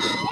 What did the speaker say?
Yeah.